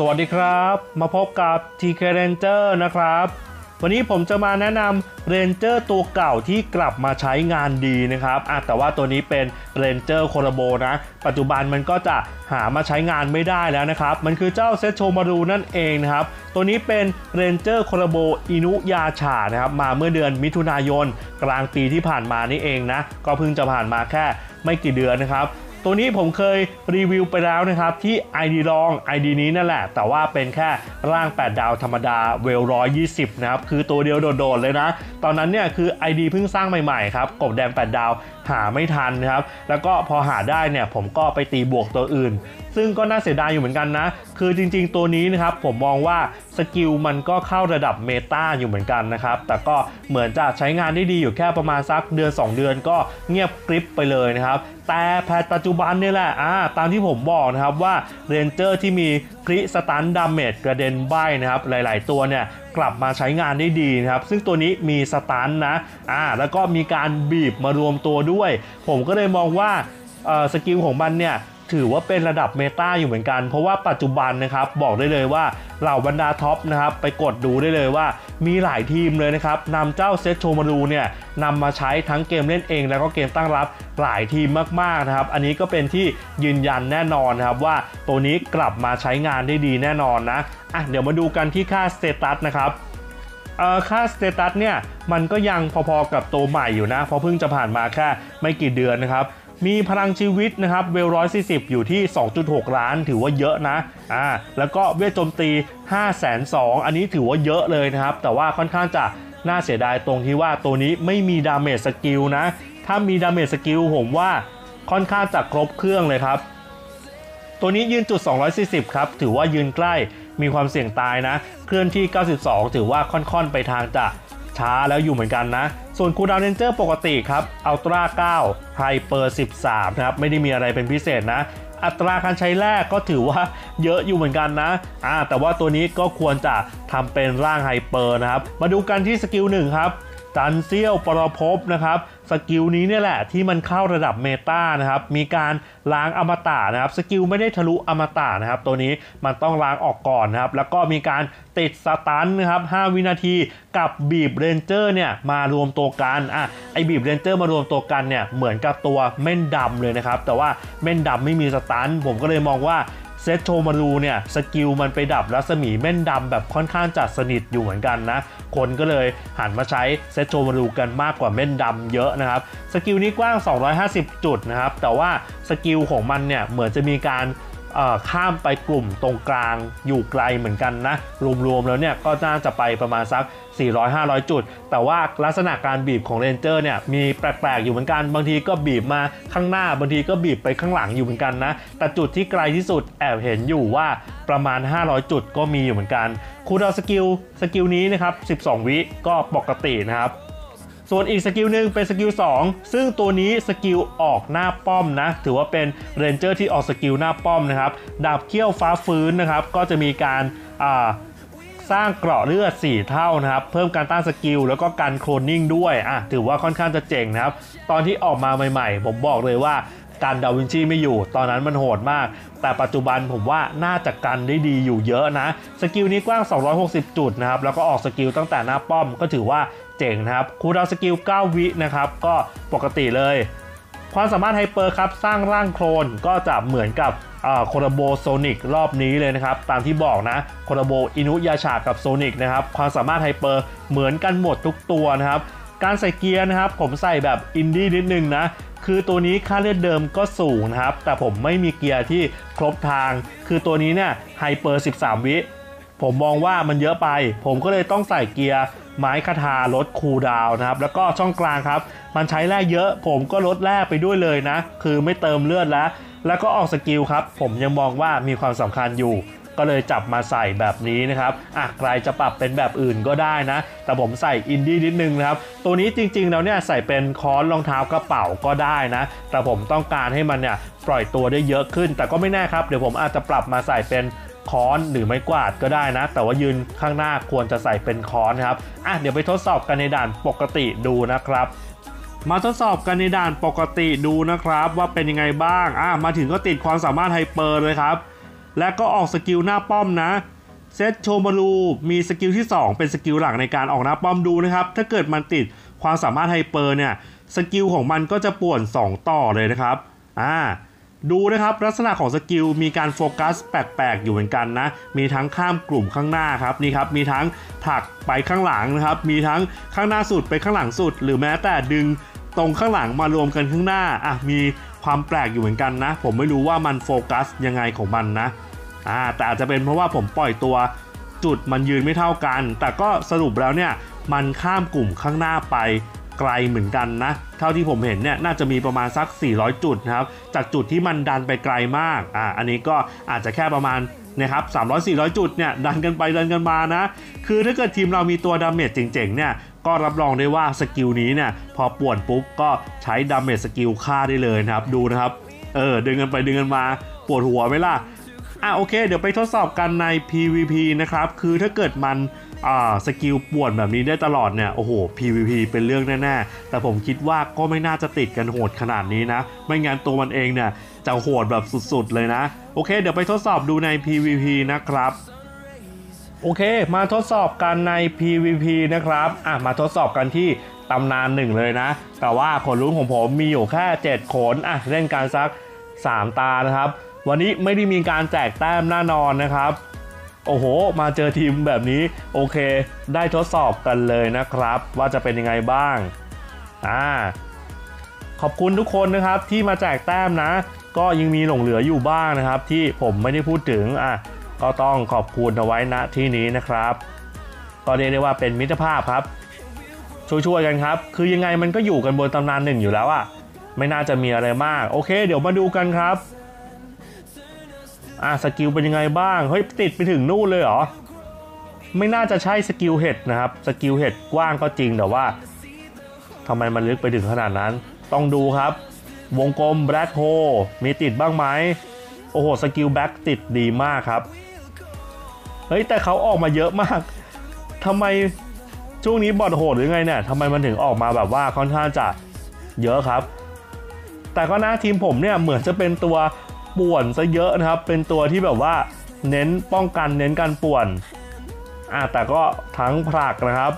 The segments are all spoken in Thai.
สวัสดีครับ มาพบกับ TK Ranger นะครับ วันนี้ผมจะมาแนะนำ ranger ตัวเก่าที่กลับมาใช้งานดีนะครับแต่ว่าตัวนี้เป็น ranger collabo นะ ปัจจุบันมันก็จะหามาใช้งานไม่ได้แล้วนะครับ มันคือเจ้าเซตโชมารูนั่นเองนะครับ ตัวนี้เป็น ranger collabo อินุยาชานะครับ มาเมื่อเดือนมิถุนายน กลางปีที่ผ่านมานี่เองนะ ก็เพิ่งจะผ่านมาแค่ไม่กี่เดือนนะครับ ตัวนี้ผมเคยรีวิวไปแล้วนะครับ ที่ ID รอง ID นี้นั่นแหละ แต่ว่าเป็นแค่ร่าง 8 ดาวธรรมดาเวลร้อยยี่สิบนะครับ คือตัวเดียวโดดๆเลยนะ ตอนนั้นเนี่ยคือ ID เพิ่งสร้างใหม่ๆครับกบแดง 8 ดาว หาไม่ทันนะครับ แล้วก็พอหาได้เนี่ยผมก็ไปตีบวกตัวอื่น ซึ่งก็น่าเสียดายอยู่เหมือนกันนะ คือจริงๆตัวนี้นะครับผมมองว่าสกิลมันก็เข้าระดับเมตาอยู่เหมือนกันนะครับ แต่ก็เหมือนจะใช้งานได้ดีอยู่แค่ประมาณสักเดือน 2 เดือนก็เงียบกริบไปเลยนะครับ แต่ patch ปัจจุบันนี่แหละอ่าตามที่ผมบอกนะครับว่า ranger ที่มี crit stun damage กระเด็นใบ้นะครับหลาย ๆ ตัวเนี่ย กลับมาใช้งานได้ดีนะครับ ซึ่งตัวนี้มี stun นะอ่าแล้วก็มีการบีบมารวมตัวด้วย ผมก็เลยมองว่า skill ของมันเนี่ยถือว่าเป็นระดับ meta อยู่เหมือนกัน เพราะว่าปัจจุบันนะครับบอกได้เลยว่าเหล่าบรรดา top นะครับไปกดดูได้เลยว่ามีหลายทีมเลยนะครับนำเจ้าเซตโชมารูเนี่ยนำมาใช้ทั้งเกมเล่นเอง แล้วก็เกมตั้งรับหลายทีมมากๆนะครับ อันนี้ก็เป็นที่ยืนยันแน่นอนนะครับว่าตัวนี้กลับมาใช้งานได้ดีแน่นอนนะ อะเดี๋ยวมาดูกันที่ค่า status นะครับค่า status เนี่ยมันก็ยังพอๆกับตัวใหม่อยู่นะ เพราะเพิ่งจะผ่านมาแค่ไม่กี่เดือนนะครับ มีพลังชีวิตนะครับเวลร้อยสี่สิบอยู่ที่ 2.6 ล้านถือว่าเยอะนะอ่าแล้วก็เวทโจมตี 5 2 0 0 0อันนี้ถือว่าเยอะเลยนะครับ แต่ว่าค่อนข้างจะน่าเสียดายตรงที่ว่าตัวนี้ไม่มี damage skill นะ ถ้ามี damage skill ผมว่าค่อนข้างจะครบเครื่องเลยครับ ตัวนี้ยืนจุด 240 ครับ ถือว่ายืนใกล้ มีความเสี่ยงตายนะ เคลื่อนที่ 92 ถือว่าค่อนๆไปทางจะช้าแล้วอยู่เหมือนกันนะ ส่วน cooldown ranger ปกติครับ ultra 9 hyper 13 นะครับ ไม่ได้มีอะไรเป็นพิเศษนะ อัตราการใช้แร่ก็ถือว่าเยอะอยู่เหมือนกันนะอ่าแต่ว่าตัวนี้ก็ควรจะทำเป็นร่าง hyper นะครับ มาดูกันที่ skill หนึ่งครับ จันทร์เสี้ยวปรภพนะครับ skill นี้เนี่ยแหละที่มันเข้าระดับ meta นะครับมีการล้างอมตะนะครับ skill ไม่ได้ทะลุอมตะนะครับตัวนี้มันต้องล้างออกก่อนนะครับแล้วก็มีการติด stun นะครับ5วินาทีกับบีบ ranger เนี่ยมารวมตัวกันอะไอ้บีบ ranger มารวมตัวกันเนี่ยเหมือนกับตัวเม่นดำเลยนะครับแต่ว่าเม่นดำไม่มี stun ผมก็เลยมองว่า เซตโชมารูเนี่ย skill มันไปดับรัศมีเม่นดำแบบค่อนข้างจัดสนิทอยู่เหมือนกันนะ คนก็เลยหันมาใช้เซตโชมารูกันมากกว่าเม่นดำเยอะนะครับ skill นี้กว้าง 250 จุดนะครับ แต่ว่า skill ของมันเนี่ยเหมือนจะมีการ ข้ามไปกลุ่มตรงกลางอยู่ไกลเหมือนกันนะ รวมๆแล้วเนี่ยก็น่าจะไปประมาณสัก 400-500 จุด แต่ว่าลักษณะการบีบของ ranger เนี่ยมีแปลกๆอยู่เหมือนกัน บางทีก็บีบมาข้างหน้า บางทีก็บีบไปข้างหลังอยู่เหมือนกันนะ แต่จุดที่ไกลที่สุดแอบเห็นอยู่ว่าประมาณ 500 จุดก็มีอยู่เหมือนกัน cooldown skill skill นี้นะครับ 12 วิก็ปกตินะครับ ส่วนอีก skill หนึ่งเป็น skill 2ซึ่งตัวนี้ skill ออกหน้าป้อมนะ ถือว่าเป็น ranger ที่ออก skill หน้าป้อมนะครับ ดาบเขี้ยวฟ้าฟื้นนะครับ ก็จะมีการสร้างเกราะเลือด 4 เท่านะครับ เพิ่มการต้าน skill แล้วก็การโคลนนิ่งด้วยอะถือว่าค่อนข้างจะเจ๋งนะครับ ตอนที่ออกมาใหม่ๆ ผมบอกเลยว่าการ์ดดาวินชีไม่อยู่ ตอนนั้นมันโหดมาก แต่ปัจจุบันผมว่าน่าจะกันได้ดีอยู่เยอะนะ skill นี้กว้าง 260 จุดนะครับ แล้วก็ออก skill ตั้งแต่หน้าป้อมก็ถือว่า เจ๋งนะครับ cooldown skill 9 วินะครับ ก็ปกติเลย ความสามารถ hyper ครับสร้างร่างโคลนก็จะเหมือนกับcollabo โซนิกรอบนี้เลยนะครับ ตามที่บอกนะ collabo อินุยาชากับโซนิกนะครับ ความสามารถ hyper เหมือนกันหมดทุกตัวนะครับ การใส่เกียร์นะครับ ผมใส่แบบอินดี้นิดนึงนะคือตัวนี้ค่าเลือดเดิมก็สูงนะครับ แต่ผมไม่มีเกียร์ที่ครบทาง คือตัวนี้เนี่ย hyper 13 วิ ผมมองว่ามันเยอะไป ผมก็เลยต้องใส่เกียร์ ไม้คาถาลด cooldown นะครับ แล้วก็ช่องกลางครับ มันใช้แร่เยอะผมก็ลดแร่ไปด้วยเลยนะ คือไม่เติมเลือดแล้ว แล้วก็ออก skill ครับ ผมยังมองว่ามีความสำคัญอยู่ ก็เลยจับมาใส่แบบนี้นะครับอะใครจะปรับเป็นแบบอื่นก็ได้นะ แต่ผมใส่อินดี้นิดนึงนะครับ ตัวนี้จริงๆแล้วเนี่ยใส่เป็นค้อนรองเท้ากระเป๋าก็ได้นะ แต่ผมต้องการให้มันเนี่ยปล่อยตัวได้เยอะขึ้น แต่ก็ไม่แน่ครับ เดี๋ยวผมอาจจะปรับมาใส่เป็น ค้อนหรือไม้กวาดก็ได้นะ แต่ว่ายืนข้างหน้าควรจะใส่เป็นค้อนครับอะเดี๋ยวไปทดสอบกันในด่านปกติดูนะครับมาทดสอบกันในด่านปกติดูนะครับว่าเป็นยังไงบ้าง อะมาถึงก็ติดความสามารถ hyper เลยครับ และก็ออก skill หน้าป้อมนะ เซตโชมารูมี skill ที่ 2 เป็น skill หลักในการออกหน้าป้อมดูนะครับ ถ้าเกิดมันติดความสามารถ hyper เนี่ย skill ของมันก็จะป่วน 2 ต่อเลยนะครับ อ่า ดูนะครับลักษณะของ skill มีการโฟกัสแปลกๆ อยู่เหมือนกันนะ มีทั้งข้ามกลุ่มข้างหน้าครับนี่ครับมีทั้งผลักไปข้างหลังนะครับ มีทั้งข้างหน้าสุดไปข้างหลังสุด หรือแม้แต่ดึงตรงข้างหลังมารวมกันข้างหน้าอะมีความแปลกอยู่เหมือนกันนะ ผมไม่รู้ว่ามันโฟกัสยังไงของมันนะอ่าแต่อาจจะเป็นเพราะว่าผมปล่อยตัวจุดมันยืนไม่เท่ากัน แต่ก็สรุปแล้วเนี่ยมันข้ามกลุ่มข้างหน้าไป ไกลเหมือนกันนะ เท่าที่ผมเห็นเนี่ยน่าจะมีประมาณสัก 400 จุดนะครับ จากจุดที่มันดันไปไกลมาก อ่า อันนี้ก็อาจจะแค่ประมาณนะครับ300 400 จุดเนี่ยดันกันไปดันกันมานะ คือถ้าเกิดทีมเรามีตัว damage เจ๋งๆเนี่ยก็รับรองได้ว่า skill นี้เนี่ยพอป่วนปุ๊บก็ใช้ damage skill ฆ่าได้เลยนะครับ ดูนะครับ เออดึงกันไปดึงกันมาปวดหัวไหมล่ะ อะโอเค เดี๋ยวไปทดสอบกันใน PVP นะครับ คือถ้าเกิดมันอ่า skill ป่วนแบบนี้ได้ตลอดเนี่ยโอ้โห PVP เป็นเรื่องแน่ๆ แต่ผมคิดว่าก็ไม่น่าจะติดกันโหดขนาดนี้นะ ไม่งั้นตัวมันเองเนี่ยจะโหดแบบสุดๆเลยนะ โอเค เดี๋ยวไปทดสอบดูใน PVP นะครับโอเค มาทดสอบกันใน PVP นะครับอะมาทดสอบกันที่ตำนานหนึ่งเลยนะ แต่ว่าขนลุ้นของผมมีอยู่แค่ 7 ขนอะเล่นการซัก 3 ตานะครับ วันนี้ไม่ได้มีการแจกแต้มแน่นอนนะครับ โอ้โห มาเจอทีมแบบนี้โอเค ได้ทดสอบกันเลยนะครับ ว่าจะเป็นยังไงบ้างอ่าขอบคุณทุกคนนะครับที่มาแจกแต้มนะ ก็ยังมีหลงเหลืออยู่บ้างนะครับ ที่ผมไม่ได้พูดถึงอะก็ต้องขอบคุณเอาไว้ณที่นี้นะครับก็เรียกได้ว่าเป็นมิตรภาพครับช่วยๆกันครับ คือยังไงมันก็อยู่กันบนตำนานหนึ่งอยู่แล้วอะไม่น่าจะมีอะไรมาก โอเค เดี๋ยวมาดูกันครับ อะสกิลเป็นยังไงบ้าง เฮ้ย ติดไปถึงนู่นเลยเหรอ ไม่น่าจะใช่สกิลเห็ดนะครับ สกิลเห็ดกว้างก็จริงแต่ว่าทำไมมันลึกไปถึงขนาดนั้น ต้องดูครับ วงกลม black hole มีติดบ้างไหม โอ้โห สกิล black ติดดีมากครับ เฮ้ย แต่เขาออกมาเยอะมากทำไมช่วงนี้ bot โหดหรือไงเนี่ยทำไมมันถึงออกมาแบบว่าค่อนข้างจะเยอะครับ แต่ก็นะทีมผมเนี่ยเหมือนจะเป็นตัว ป่วนซะเยอะนะครับ เป็นตัวที่แบบว่าเน้นป้องกันเน้นการป่วนอะแต่ก็ทั้งผลักนะครับ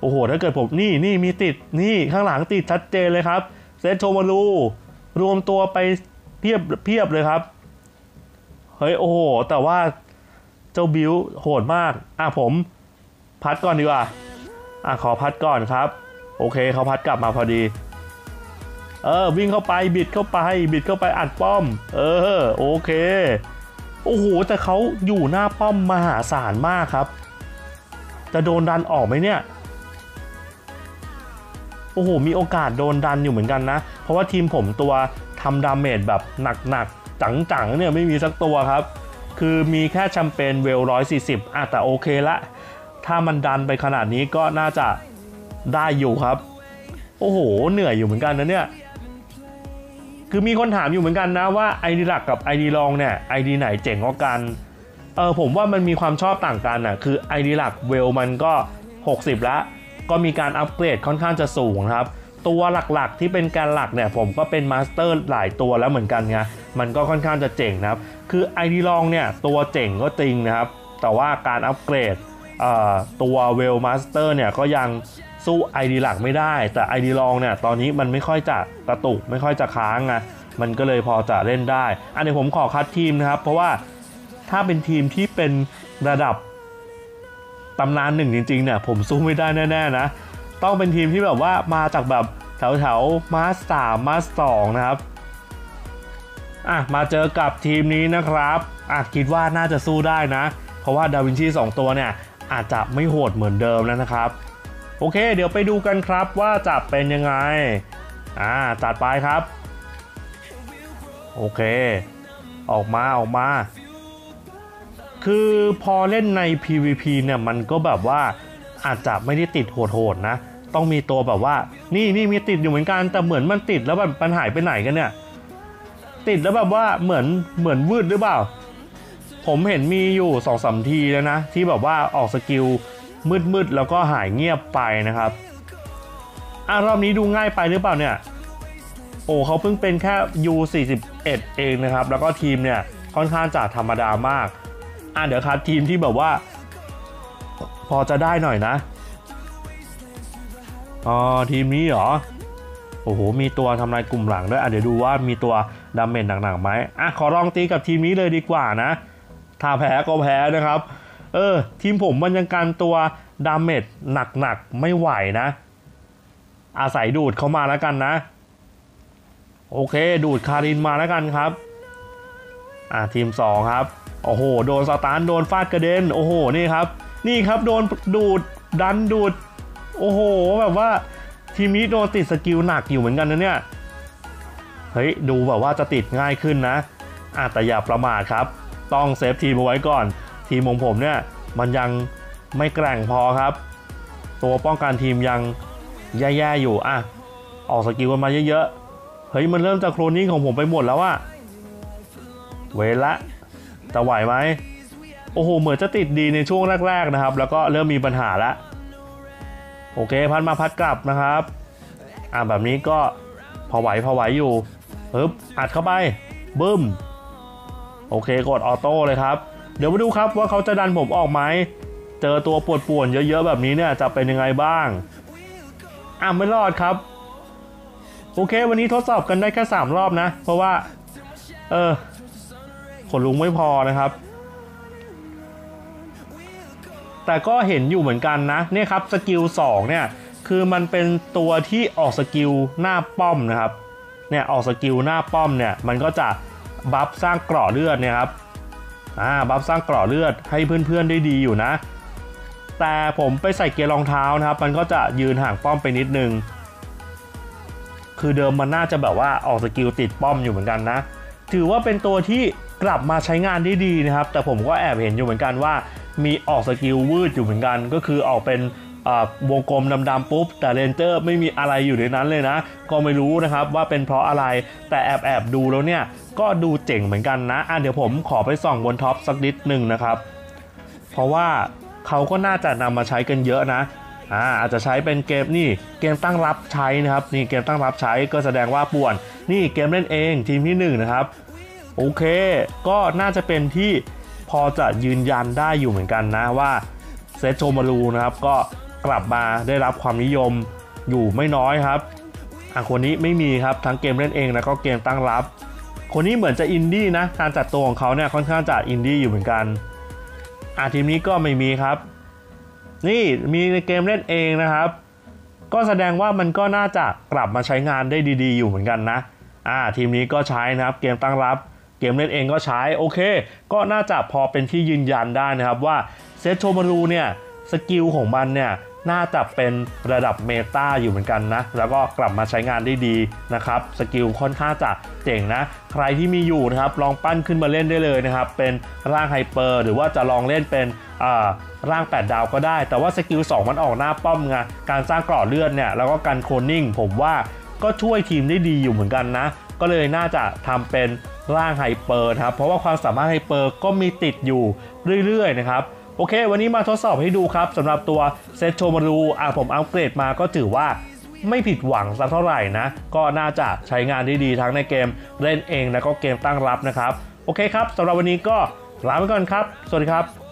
โอ้โห ถ้าเกิดผมนี่นี่มีติดนี่ข้างหลังติดชัดเจนเลยครับ เซตโชมารูรวมตัวไปเพียบเพียบเลยครับ เฮ้ย โอ้โห แต่ว่าเจ้าบิวโหดมาก อะผมพัดก่อนดีกว่า อะขอพัดก่อนครับ โอเคเขาพัดกลับมาพอดี เออวิ่งเข้าไปบิดเข้าไป บิดเข้าไปอัดป้อม เออโอเค โอ้โหแต่เขาอยู่หน้าป้อมมหาศาลมากครับ จะโดนดันออกไหมเนี่ยโอ้โหมีโอกาสโดนดันอยู่เหมือนกันนะ เพราะว่าทีมผมตัวทำดาเมจแบบหนักๆจังๆเนี่ยไม่มีสักตัวครับ คือมีแค่แชมเปญเวลร้อยสี่สิบอะแต่โอเคละ ถ้ามันดันไปขนาดนี้ก็น่าจะได้อยู่ครับ โอ้โห เหนื่อยอยู่เหมือนกันนะเนี่ย คือมีคนถามอยู่เหมือนกันนะว่าไอดีหลักกับไอดีรองเนี่ยไอดีไหนเจ๋งกว่ากันเออผมว่ามันมีความชอบต่างกันอะคือไอดีหลักเวลมันก็ 60 แล้ว ก็มีการอัปเกรดค่อนข้างจะสูงครับ ตัวหลักๆที่เป็นการหลักเนี่ยผมก็เป็น master หลายตัวแล้วเหมือนกันไงมันก็ค่อนข้างจะเจ๋งนะครับ คือไอดีรองเนี่ยตัวเจ๋งก็จริงนะครับ แต่ว่าการอัปเกรด ตัวเวลมาสเตอร์เนี่ยก็ยังสู้ ID หลักไม่ได้ แต่ ID รองเนี่ยตอนนี้มันไม่ค่อยจะกระตุกไม่ค่อยจะค้างไงมันก็เลยพอจะเล่นได้ อันนี้ผมขอคัดทีมนะครับ เพราะว่าถ้าเป็นทีมที่เป็นระดับตำนานหนึ่งจริงๆเนี่ยผมสู้ไม่ได้แน่ๆนะ ต้องเป็นทีมที่แบบว่ามาจากแบบแถวแถวมาสสามมาสสองนะครับอะมาเจอกับทีมนี้นะครับอะคิดว่าน่าจะสู้ได้นะ เพราะว่าดาวินชี 2 ตัวเนี่ย อาจจะไม่โหดเหมือนเดิมแล้วนะครับ โอเค เดี๋ยวไปดูกันครับว่าจะเป็นยังไง อ่าจัดไปครับ โอเค ออกมาออกมา คือพอเล่นใน PVP เนี่ยมันก็แบบว่าอาจจะไม่ได้ติดโหดๆนะ ต้องมีตัวแบบว่า นี่นี่มีติดอยู่เหมือนกัน แต่เหมือนมันติดแล้วแบบมันหายไปไหนกันเนี่ย ติดแล้วแบบว่าเหมือนเหมือนวืดหรือเปล่า ผมเห็นมีอยู่สองสามทีแล้วนะ ที่แบบว่าออกสกิลมืดๆ แล้วก็หายเงียบไปนะครับอะรอบนี้ดูง่ายไปหรือเปล่าเนี่ย โอ้เขาเพิ่งเป็นแค่ U41 เองนะครับ แล้วก็ทีมเนี่ยค่อนข้างจะธรรมดามาก อะเดี๋ยวคัดทีมที่แบบว่า พอจะได้หน่อยนะอ๋อทีมนี้เหรอ โอ้โห มีตัวทำลายกลุ่มหลังด้วย อะเดี๋ยวดูว่ามีตัว damage หนักๆไหมอะขอลองตีกับทีมนี้เลยดีกว่านะ ถ้าแพ้ก็แพ้นะครับ เออ ทีมผมมันยังขาดตัว damage หนักๆ ไม่ไหวนะ อาศัยดูดเข้ามาแล้วกันนะ โอเค ดูดคารินมาแล้วกันครับ อ่าทีม 2 ครับ โอ้โห โดน stun โดนฟาดกระเด็น โอ้โห นี่ครับ นี่ครับโดนดูดดันดูด โอ้โห แบบว่าทีมนี้โดนติดสกิลหนักอยู่เหมือนกันนะเนี่ย เฮ้ย ดูแบบว่าจะติดง่ายขึ้นนะอะแต่อย่าประมาทครับ ต้อง save ทีมเอาไว้ก่อน ทีมของผมเนี่ยมันยังไม่แกร่งพอครับ ตัวป้องกันทีมยังแย่ๆอยู่อะออกสกิลกันมาเยอะๆ เฮ้ยมันเริ่มจากโครนิ่งของผมไปหมดแล้วอะเวลละจะไหวไหมโอ้โห เหมือนจะติดดีในช่วงแรกๆนะครับ แล้วก็เริ่มมีปัญหาแล้วโอเค พัดมาพัดกลับนะครับ อ่าแบบนี้ก็พอไหวพอไหวอยู่ปึ๊บอัดเข้าไปบึ้ม โอเคกดออโต้เลยครับ เดี๋ยวมาดูครับว่าเขาจะดันผมออกไหม เจอตัวปวดป่วนเยอะๆแบบนี้เนี่ยจะเป็นยังไงบ้าง อะไม่รอดครับ โอเค วันนี้ทดสอบกันได้แค่ 3 รอบนะ เพราะว่า เออขนนกไม่พอนะครับ แต่ก็เห็นอยู่เหมือนกันนะเนี่ยครับสกิล2เนี่ยคือมันเป็นตัวที่ออกสกิลหน้าป้อมนะครับเนี่ยออกสกิลหน้าป้อมเนี่ยมันก็จะ buff สร้างเกราะเลือดเนี่ยครับอ่า buff สร้างเกราะเลือดให้เพื่อนๆได้ดีอยู่นะ แต่ผมไปใส่เกียร์รองเท้านะครับ มันก็จะยืนห่างป้อมไปนิดนึง คือเดิมมันน่าจะแบบว่าออกสกิลติดป้อมอยู่เหมือนกันนะ ถือว่าเป็นตัวที่กลับมาใช้งานได้ดีนะครับ แต่ผมก็แอบเห็นอยู่เหมือนกันว่า มีออกสกิลวืดอยู่เหมือนกัน ก็คือออกเป็น วงกลมดำๆปุ๊บ แต่เรนเจอร์ไม่มีอะไรอยู่ในนั้นเลยนะ ก็ไม่รู้นะครับว่าเป็นเพราะอะไรแต่แอบแอบดูแล้วเนี่ย ก็ดูเจ๋งเหมือนกันนะอะเดี๋ยวผมขอไปส่องบน top สักนิดหนึ่งนะครับ เพราะว่าเขาก็น่าจะนำมาใช้กันเยอะนะอ่าอาจจะใช้เป็นเกมนี่เกมตั้งรับใช้นะครับนี่เกมตั้งรับใช้ก็แสดงว่าป่วน นี่เกมเล่นเองทีมที่1 นะครับโอเค ก็น่าจะเป็นที่พอจะยืนยันได้อยู่เหมือนกันนะว่าเซตโชมารูนะครับก็ กลับมาได้รับความนิยมอยู่ไม่น้อยครับอะคนนี้ไม่มีครับทั้งเกมเล่นเองแล้วก็เกมตั้งรับ คนนี้เหมือนจะอินดี้นะการจัดตัวของเขาเนี่ยค่อนข้างจะอินดี้อยู่เหมือนกันอะทีมนี้ก็ไม่มีครับ นี่มีในเกมเล่นเองนะครับ ก็แสดงว่ามันก็น่าจะกลับมาใช้งานได้ดี ๆ อยู่เหมือนกันนะอ่าทีมนี้ก็ใช้นะครับ เกมตั้งรับ เกมเล่นเองก็ใช้โอเค ก็น่าจะพอเป็นที่ยืนยันได้นะครับว่าเซตโชมารูเนี่ยสกิลของมันเนี่ย น่าจะเป็นระดับ meta อยู่เหมือนกันนะ แล้วก็กลับมาใช้งานได้ดีนะครับ สกิลค่อนข้างจะเจ๋งนะ ใครที่มีอยู่นะครับ ลองปั้นขึ้นมาเล่นได้เลยนะครับ เป็นร่าง hyper หรือว่าจะลองเล่นเป็นร่าง 8 ดาวก็ได้ แต่ว่าสกิล 2 มันออกหน้าป้อมไง การสร้างเกราะเลือดเนี่ย แล้วก็การโคลนนิ่ง ผมว่าก็ช่วยทีมได้ดีอยู่เหมือนกันนะ ก็เลยน่าจะทำเป็นร่าง hyper ครับ เพราะว่าความสามารถ hyper ก็มีติดอยู่เรื่อยๆนะครับ โอเค วันนี้มาทดสอบให้ดูครับสำหรับตัวเซตโชมารูอะผมอัปเกรดมาก็ถือว่าไม่ผิดหวังสักเท่าไหร่นะ ก็น่าจะใช้งานได้ดีทั้งในเกมเล่นเองแล้วก็เกมตั้งรับนะครับ โอเคครับสำหรับวันนี้ก็ลาไปก่อนครับ สวัสดีครับ